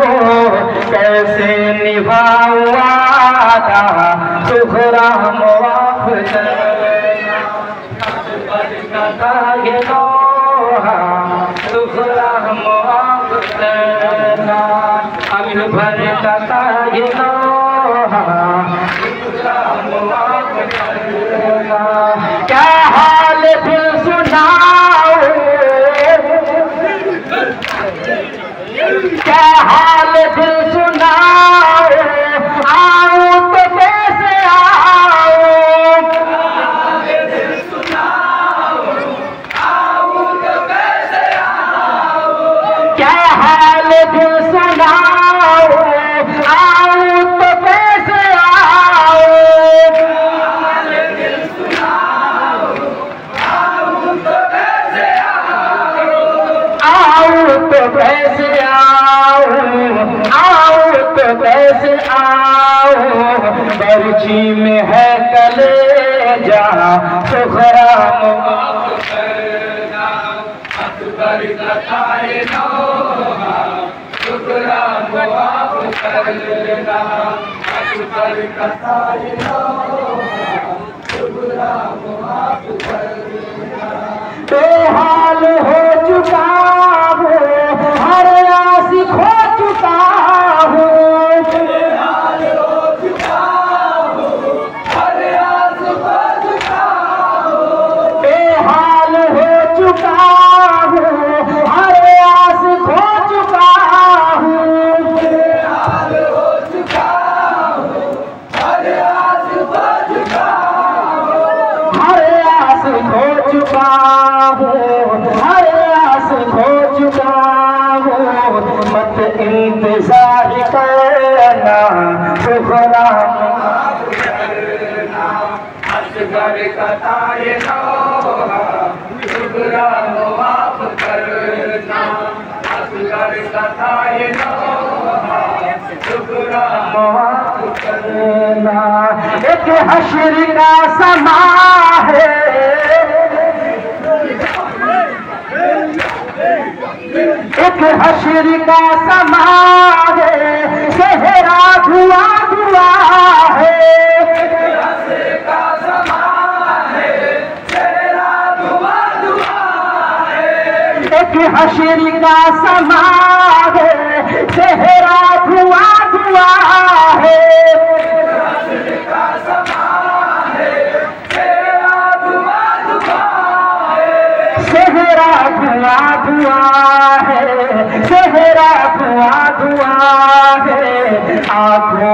हो कैसे सुखरा मुआफ करना अमिन भर का हाल दिल सुनाओ आओ तो कैसे आओ? क्या हाल दिल सुनाओ? आओ तो कैसे आओ? आओ तो कैसे आओ आओ तो कैसे आओ बर्ची में है कले जा सुखरा बेहाल हो चुका हूँ, हर आस खो चुका हूँ। चुका हूँ हर आस खो चुका हूँ मत इंतजार करना शुक्रा करना एक हशर का समा है एक हशर का समा है सहरा धुआ धुआ है। एक हशर का है धुआ है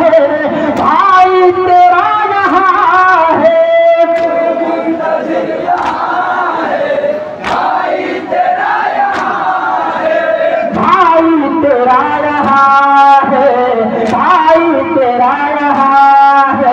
भाई है भाई तेरा यहाँ है। भाई तेरा यहाँ है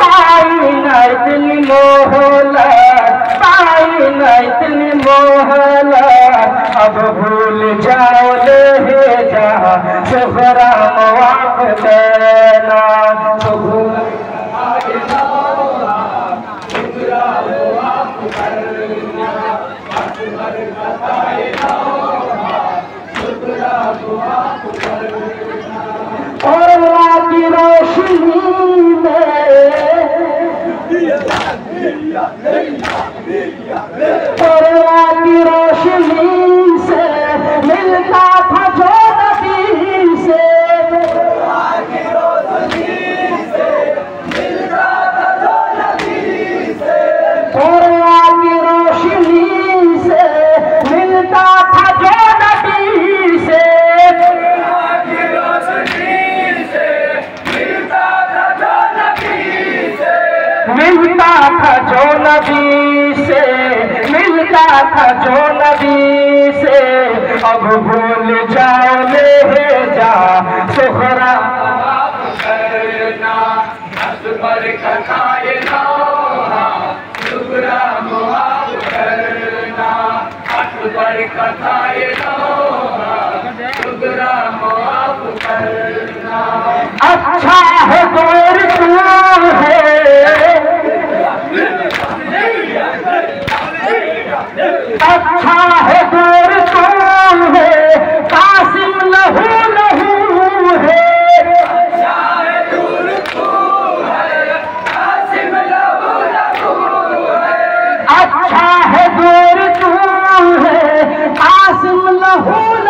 पाई नतिन मोहल पाई नतिनि मोहल अप रोशनी मिलता था जो नबी से मिलता था जो नबी से। अब भूल जाओ ले जा सुखरा अच्छा है दौर है। अच्छा है दौर कौन है? कासिम लहू लहू है। अच्छा है दौर है? कासिम लहू लहू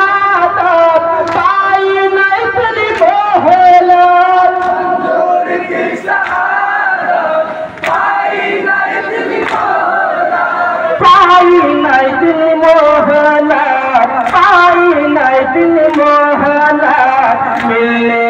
Amen.